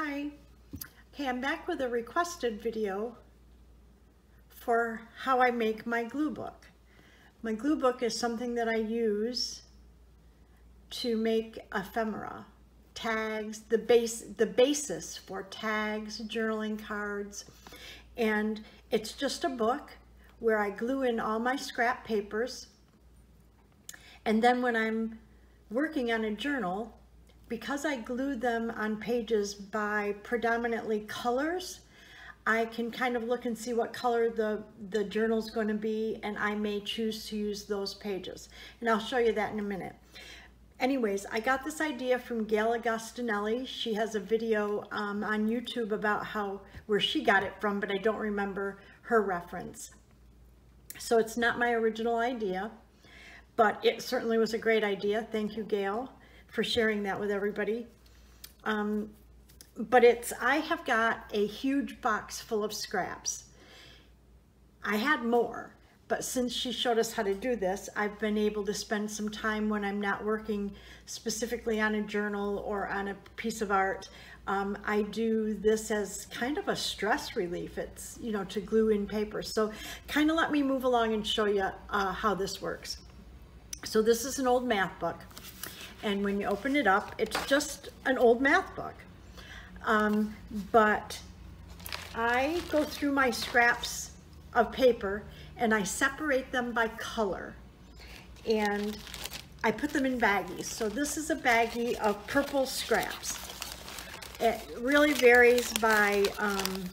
Hi. Okay, I'm back with a requested video for how I make my glue book. My glue book is something that I use to make ephemera, tags, the base, the basis for tags, journaling cards, and it's just a book where I glue in all my scrap papers. And then when I'm working on a journal, because I glue them on pages by predominantly colors, I can kind of look and see what color the, the journal is going to be, and I may choose to use those pages. And I'll show you that in a minute. Anyways, I got this idea from Gayle Agostinelli. She has a video um, on YouTube about how where she got it from, but I don't remember her reference. So it's not my original idea, but it certainly was a great idea. Thank you, Gayle for sharing that with everybody. Um, but it's, I have got a huge box full of scraps. I had more, but since she showed us how to do this, I've been able to spend some time when I'm not working specifically on a journal or on a piece of art. Um, I do this as kind of a stress relief. It's, you know, to glue in paper. So kind of let me move along and show you uh, how this works. So this is an old math book and when you open it up, it's just an old math book. Um, but I go through my scraps of paper and I separate them by color and I put them in baggies. So this is a baggie of purple scraps. It really varies by, um,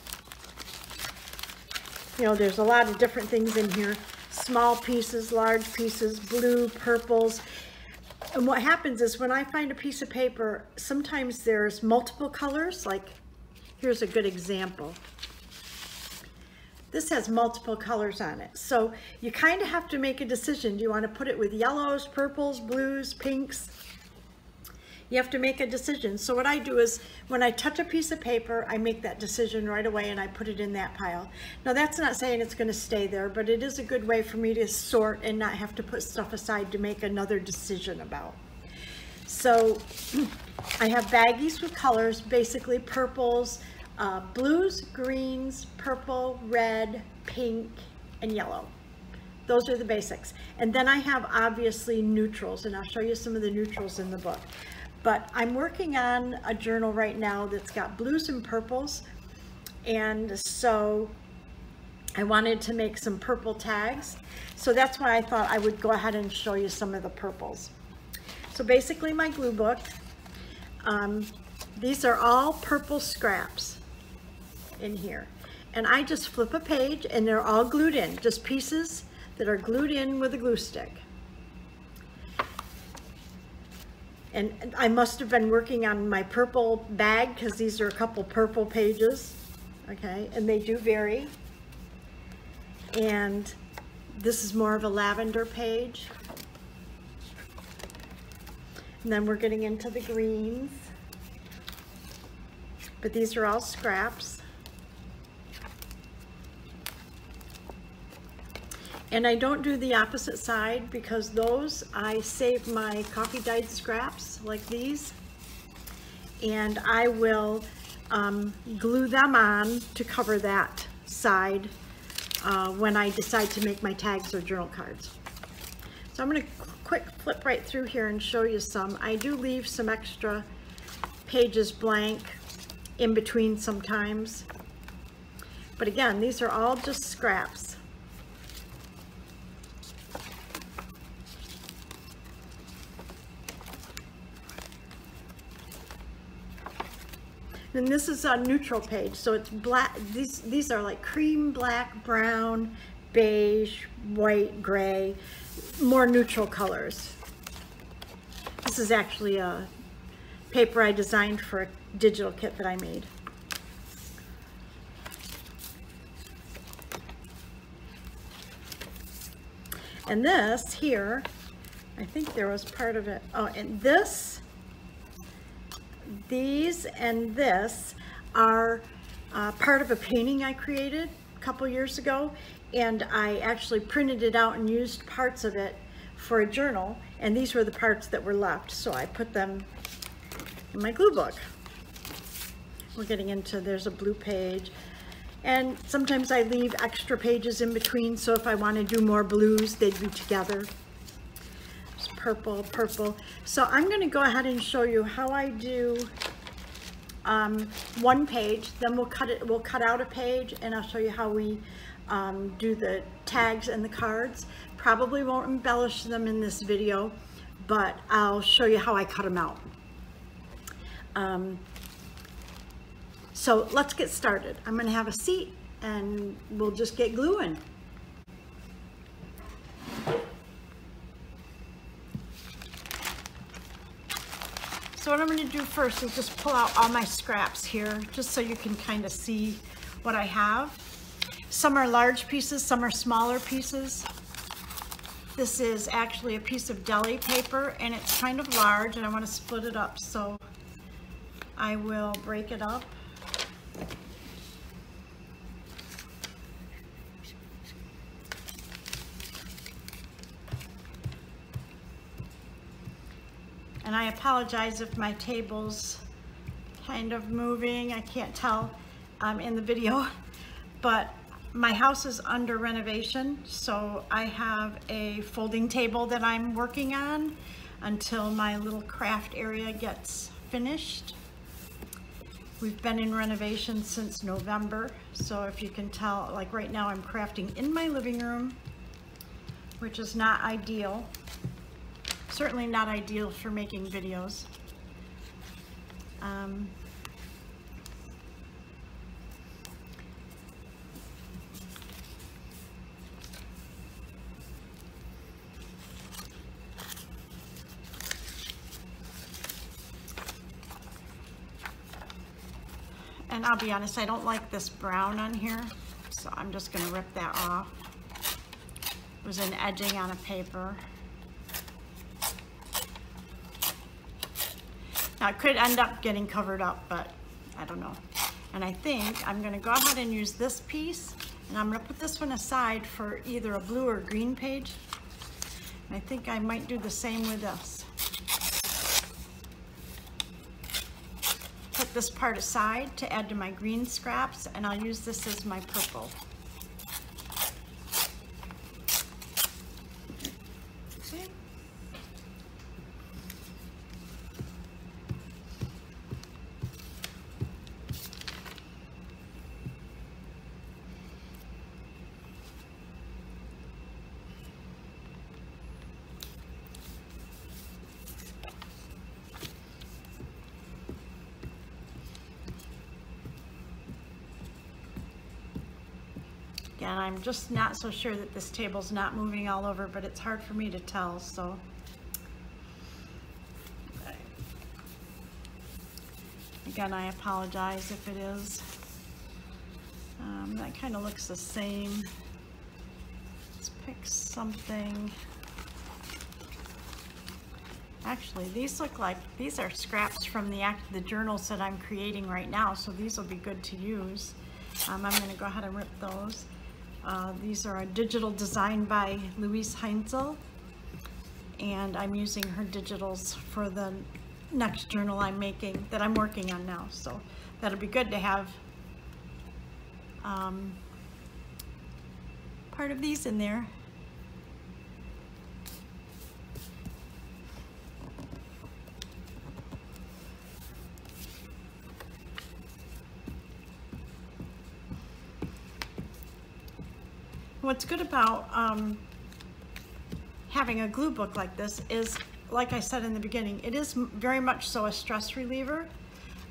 you know, there's a lot of different things in here. Small pieces, large pieces, blue, purples. And what happens is when I find a piece of paper, sometimes there's multiple colors, like here's a good example. This has multiple colors on it. So you kind of have to make a decision. Do you want to put it with yellows, purples, blues, pinks? You have to make a decision. So what I do is when I touch a piece of paper, I make that decision right away and I put it in that pile. Now that's not saying it's going to stay there, but it is a good way for me to sort and not have to put stuff aside to make another decision about. So I have baggies with colors, basically purples, uh, blues, greens, purple, red, pink, and yellow. Those are the basics. And then I have obviously neutrals, and I'll show you some of the neutrals in the book. But I'm working on a journal right now that's got blues and purples. And so I wanted to make some purple tags. So that's why I thought I would go ahead and show you some of the purples. So basically my glue book, um, these are all purple scraps in here. And I just flip a page and they're all glued in, just pieces that are glued in with a glue stick. And I must have been working on my purple bag because these are a couple purple pages. Okay, and they do vary. And this is more of a lavender page. And then we're getting into the greens. But these are all scraps. And I don't do the opposite side because those, I save my coffee dyed scraps like these. And I will um, glue them on to cover that side uh, when I decide to make my tags or journal cards. So I'm going to quick flip right through here and show you some. I do leave some extra pages blank in between sometimes. But again, these are all just scraps. And this is a neutral page, so it's black. These, these are like cream, black, brown, beige, white, gray, more neutral colors. This is actually a paper I designed for a digital kit that I made. And this here, I think there was part of it. Oh, and this these and this are uh, part of a painting I created a couple years ago and I actually printed it out and used parts of it for a journal and these were the parts that were left so I put them in my glue book. we're getting into, there's a blue page. And sometimes I leave extra pages in between, so if I want to do more blues, they'd be together. Purple, purple. So I'm going to go ahead and show you how I do um, one page, then we'll cut it, we'll cut out a page, and I'll show you how we um, do the tags and the cards. Probably won't embellish them in this video, but I'll show you how I cut them out. Um, so let's get started. I'm gonna have a seat and we'll just get gluing. So what I'm gonna do first is just pull out all my scraps here, just so you can kind of see what I have. Some are large pieces, some are smaller pieces. This is actually a piece of deli paper and it's kind of large and I want to split it up so I will break it up. And I apologize if my table's kind of moving. I can't tell um, in the video, but my house is under renovation, so I have a folding table that I'm working on until my little craft area gets finished. We've been in renovation since November, so if you can tell, like right now I'm crafting in my living room, which is not ideal. Certainly not ideal for making videos. Um, And I'll be honest, I don't like this brown on here, so I'm just gonna rip that off. It was an edging on a paper. Now it could end up getting covered up, but I don't know. And I think I'm gonna go ahead and use this piece, and I'm gonna put this one aside for either a blue or green page. And I think I might do the same with this. Put this part aside to add to my green scraps and I'll use this as my purple. I'm just not so sure that this table's not moving all over, but it's hard for me to tell, so. Again, I apologize if it is. Um, that kind of looks the same. Let's pick something. Actually, these look like, these are scraps from the act the journals that I'm creating right now, so these will be good to use. Um, I'm going to go ahead and rip those. Uh, these are a digital design by Louise Heinzel. And I'm using her digitals for the next journal I'm making that I'm working on now. So that'll be good to have um, part of these in there What's good about um, having a glue book like this is, like I said in the beginning, it is very much so a stress reliever.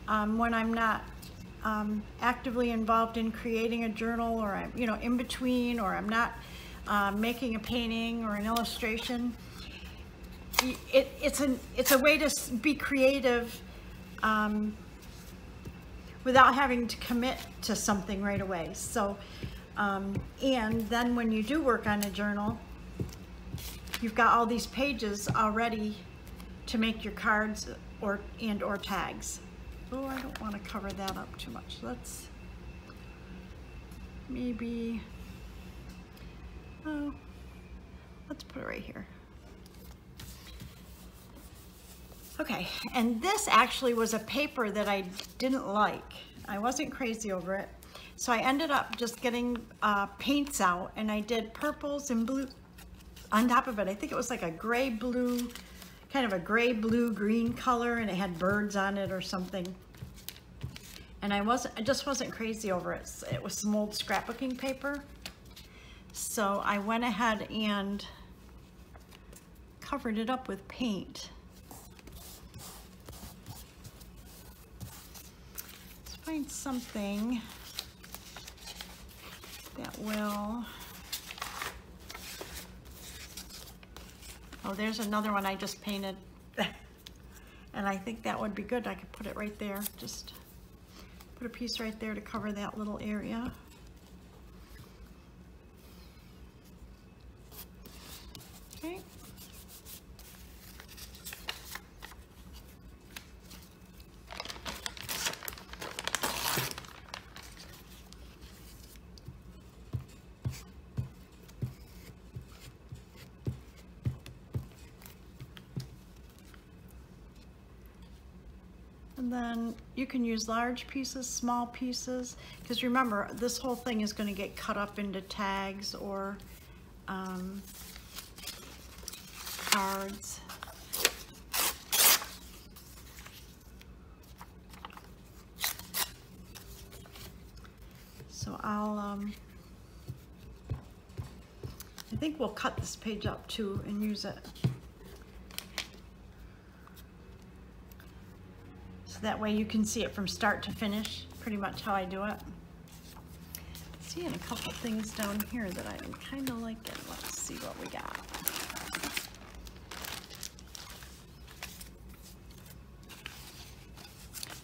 Um, when I'm not um, actively involved in creating a journal or I'm, you know, in between or I'm not uh, making a painting or an illustration, it, it's, an, it's a way to be creative um, without having to commit to something right away. So um, and then when you do work on a journal, you've got all these pages already to make your cards or and or tags. Oh, I don't want to cover that up too much. Let's maybe, oh, let's put it right here. Okay, and this actually was a paper that I didn't like. I wasn't crazy over it. So I ended up just getting uh, paints out and I did purples and blue on top of it. I think it was like a gray blue, kind of a gray blue green color and it had birds on it or something. And I wasn't, I just wasn't crazy over it. It was some old scrapbooking paper. So I went ahead and covered it up with paint. Let's find something that will, oh, there's another one I just painted. and I think that would be good. I could put it right there. Just put a piece right there to cover that little area. Okay. And then you can use large pieces, small pieces, because remember, this whole thing is going to get cut up into tags or um, cards. So I'll, um, I think we'll cut this page up too and use it. That way you can see it from start to finish, pretty much how I do it. Seeing a couple things down here that I'm kind of liking. Let's see what we got.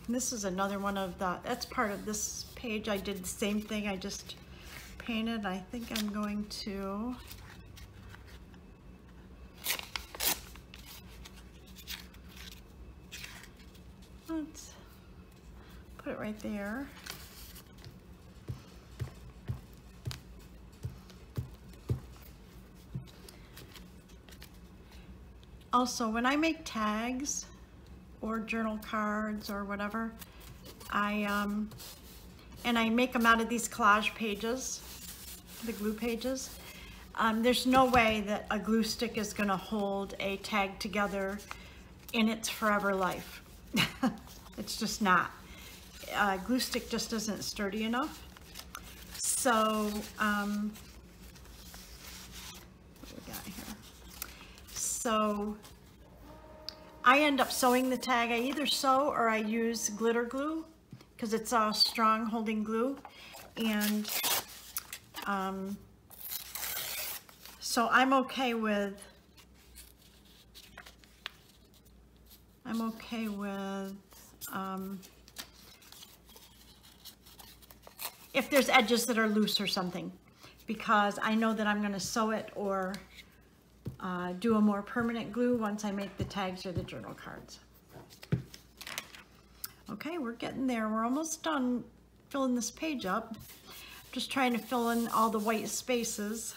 This is another one of the, that's part of this page. I did the same thing. I just painted. I think I'm going to let's put it right there. Also, when I make tags or journal cards or whatever, I, um, and I make them out of these collage pages, the glue pages, um, there's no way that a glue stick is gonna hold a tag together in its forever life. it's just not. Uh, glue stick just isn't sturdy enough. So, um, what we got here? So, I end up sewing the tag. I either sew or I use glitter glue because it's a strong holding glue. And um, so I'm okay with, I'm okay with, um, if there's edges that are loose or something, because I know that I'm gonna sew it or uh, do a more permanent glue once I make the tags or the journal cards. Okay, we're getting there. We're almost done filling this page up. Just trying to fill in all the white spaces.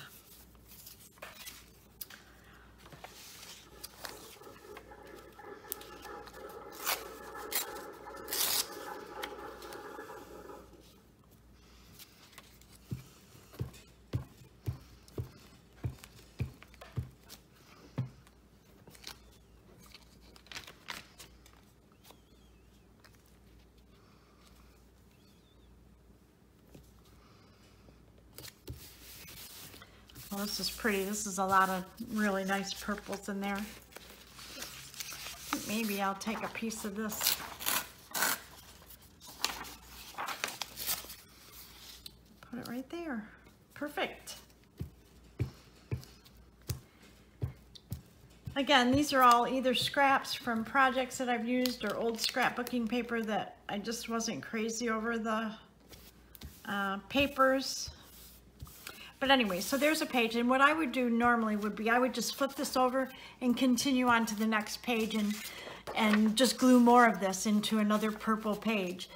Well, this is pretty. This is a lot of really nice purples in there. Maybe I'll take a piece of this. Put it right there. Perfect. Again, these are all either scraps from projects that I've used or old scrapbooking paper that I just wasn't crazy over the uh, papers. But anyway, so there's a page, and what I would do normally would be I would just flip this over and continue on to the next page and, and just glue more of this into another purple page.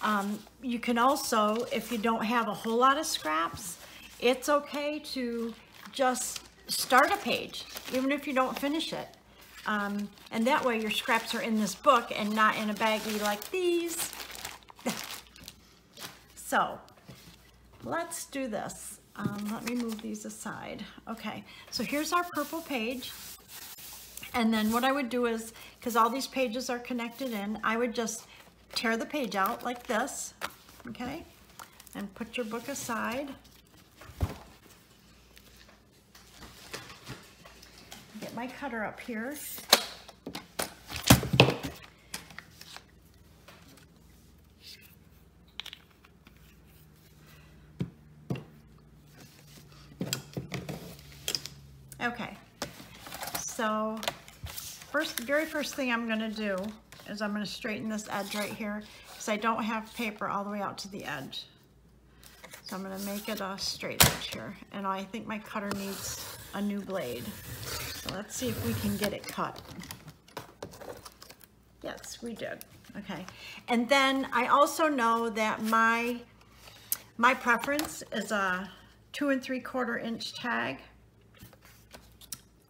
Um, you can also, if you don't have a whole lot of scraps, it's okay to just start a page, even if you don't finish it. Um, and that way your scraps are in this book and not in a baggie like these. So let's do this. Um, let me move these aside. Okay, so here's our purple page. And then what I would do is, because all these pages are connected in, I would just tear the page out like this, okay? And put your book aside. Get my cutter up here. Okay, so first, very first thing I'm gonna do is I'm gonna straighten this edge right here because I don't have paper all the way out to the edge. So I'm gonna make it a straight edge here. And I think my cutter needs a new blade. So let's see if we can get it cut. Yes, we did. Okay. And then I also know that my, my preference is a two and three quarter inch tag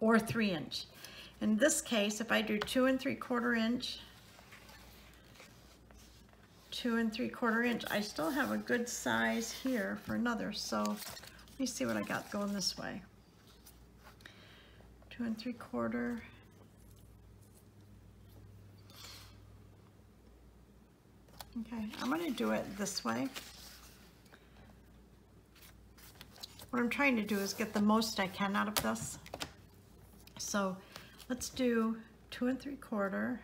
or three inch. In this case, if I do two and three quarter inch, two and three quarter inch, I still have a good size here for another. So let me see what I got going this way. Two and three quarter. Okay, I'm gonna do it this way. What I'm trying to do is get the most I can out of this. So let's do two and three quarter.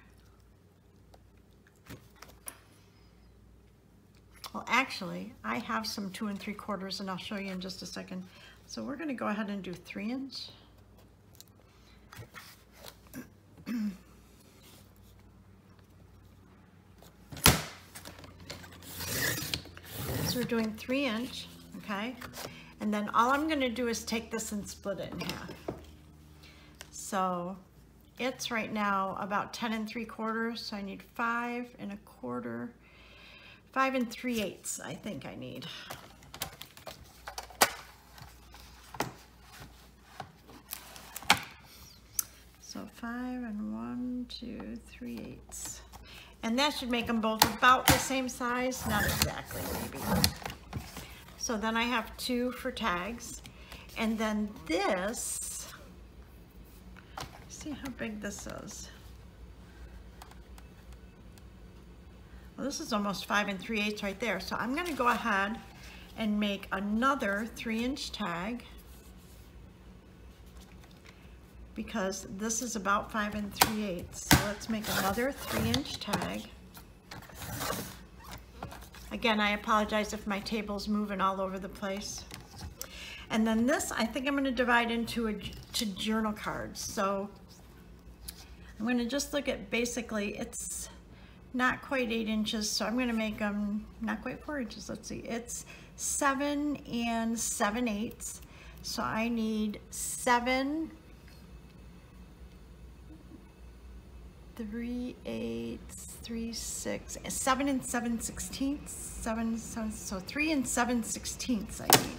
Well, actually, I have some two and three quarters and I'll show you in just a second. So we're gonna go ahead and do three inch. so we're doing three inch, okay? And then all I'm gonna do is take this and split it in half. So it's right now about 10 and 3 quarters, so I need 5 and a quarter, 5 and 3 eighths I think I need. So 5 and one, two, three eighths. And that should make them both about the same size, not exactly maybe. So then I have two for tags. And then this see how big this is. Well, this is almost five and three eighths right there. So I'm gonna go ahead and make another three inch tag because this is about five and three eighths. So let's make another three inch tag. Again, I apologize if my table's moving all over the place. And then this, I think I'm gonna divide into a, to journal cards. So I'm going to just look at basically it's not quite eight inches so I'm going to make them not quite four inches let's see. It's seven and seven eighths so I need seven three eighths three six seven and seven sixteenths seven, seven so three and seven sixteenths I need.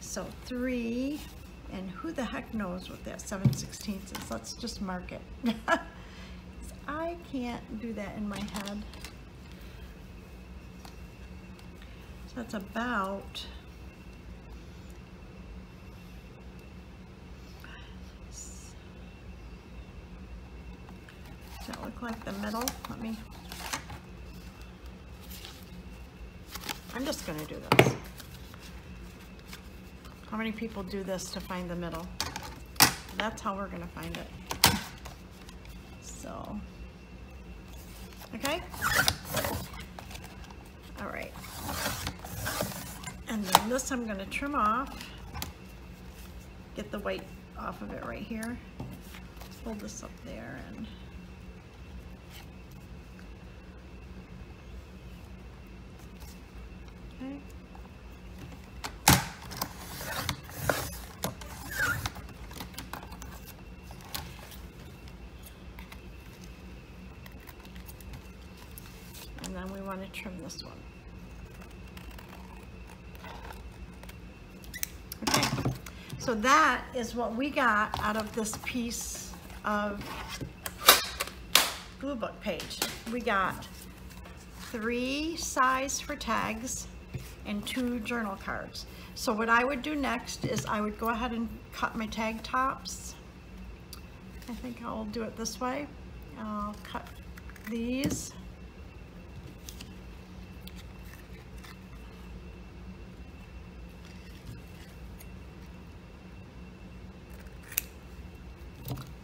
So three and who the heck knows what that 7 16 is? Let's just mark it. I can't do that in my head. So that's about does that look like the middle? Let me I'm just gonna do this. How many people do this to find the middle? That's how we're gonna find it. So, okay? All right. And then this I'm gonna trim off. Get the white off of it right here. Hold this up there and okay. then we want to trim this one. Okay, so that is what we got out of this piece of glue book page. We got three size for tags and two journal cards. So what I would do next is I would go ahead and cut my tag tops. I think I'll do it this way. I'll cut these.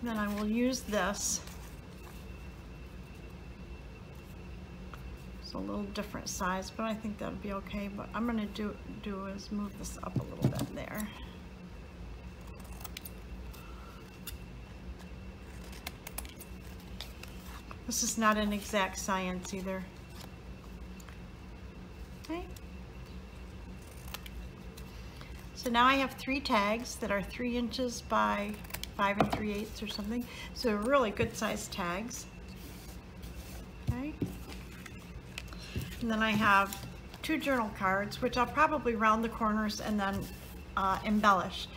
Then I will use this. It's a little different size, but I think that'll be okay. But I'm gonna do, do is move this up a little bit there. This is not an exact science either. Okay. So now I have three tags that are three inches by five and three eighths or something. So really good sized tags. Okay. And then I have two journal cards, which I'll probably round the corners and then uh, embellish.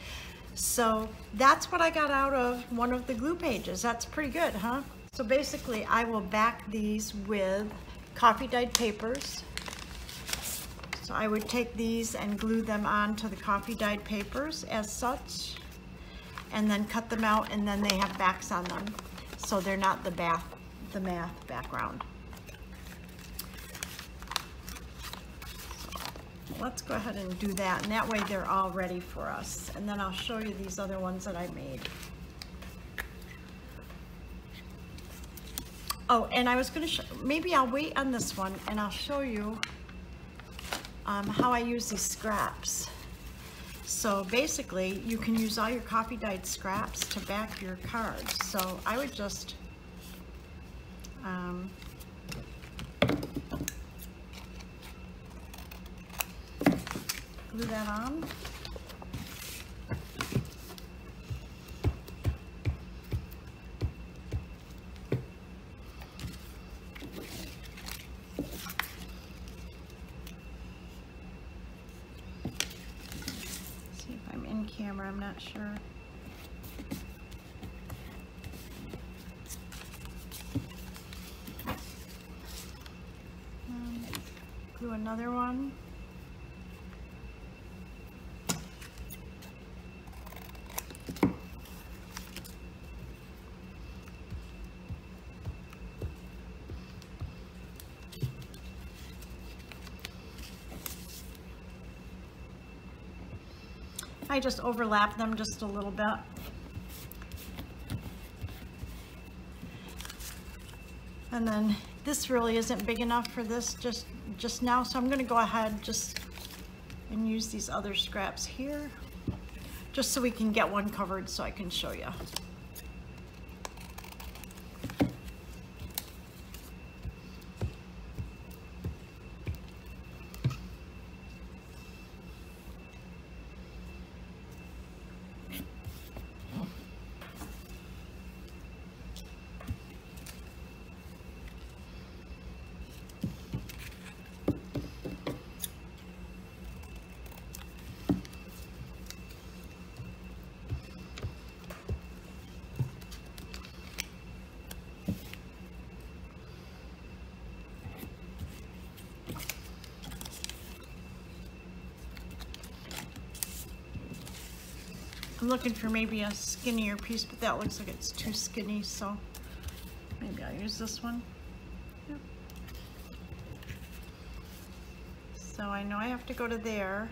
So that's what I got out of one of the glue pages. That's pretty good, huh? So basically I will back these with coffee dyed papers. So I would take these and glue them onto the coffee dyed papers as such and then cut them out and then they have backs on them. So they're not the bath, the math background. Let's go ahead and do that and that way they're all ready for us. And then I'll show you these other ones that I made. Oh, and I was gonna, maybe I'll wait on this one and I'll show you um, how I use these scraps. So basically, you can use all your coffee dyed scraps to back your cards. So I would just um, glue that on. camera, I'm not sure. Um, glue another one. I just overlap them just a little bit. And then this really isn't big enough for this just, just now, so I'm gonna go ahead just and use these other scraps here, just so we can get one covered so I can show you. I'm looking for maybe a skinnier piece, but that looks like it's too skinny, so maybe I'll use this one. Yep. So I know I have to go to there.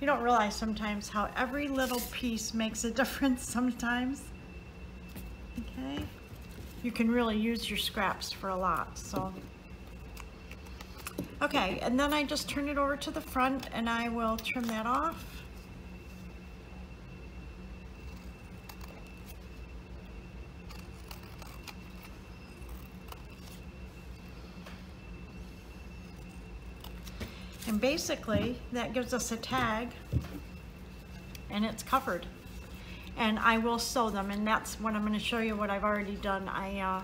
You don't realize sometimes how every little piece makes a difference sometimes? You can really use your scraps for a lot, so. Okay, and then I just turn it over to the front and I will trim that off. And basically, that gives us a tag and it's covered and I will sew them and that's what I'm going to show you what I've already done. I uh,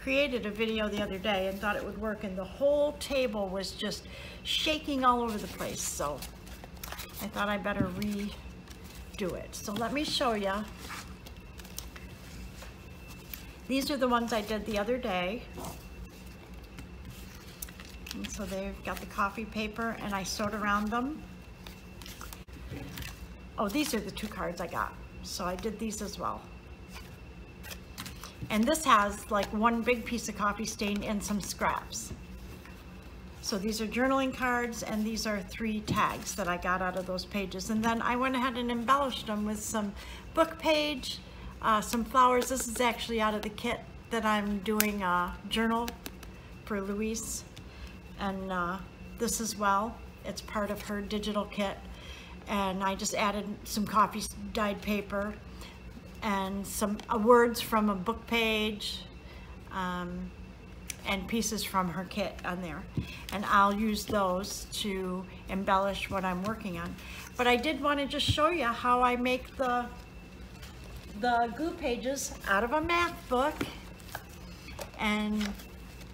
created a video the other day and thought it would work and the whole table was just shaking all over the place so I thought I better redo it. So let me show you. These are the ones I did the other day. And so they've got the coffee paper and I sewed around them. Oh, these are the two cards I got. So I did these as well. And this has like one big piece of coffee stain and some scraps. So these are journaling cards and these are three tags that I got out of those pages. And then I went ahead and embellished them with some book page, uh, some flowers. This is actually out of the kit that I'm doing a journal for Louise. And uh, this as well, it's part of her digital kit. And I just added some coffee dyed paper and some uh, words from a book page um, and pieces from her kit on there. And I'll use those to embellish what I'm working on. But I did want to just show you how I make the, the glue pages out of a math book. And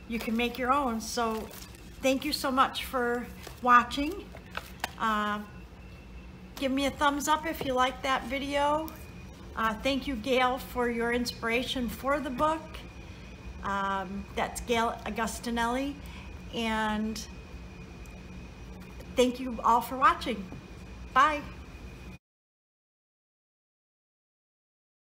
you can make your own. So thank you so much for watching. Uh, give me a thumbs up if you like that video. Uh, thank you, Gayle, for your inspiration for the book. Um, that's Gayle Agostinelli. And thank you all for watching. Bye.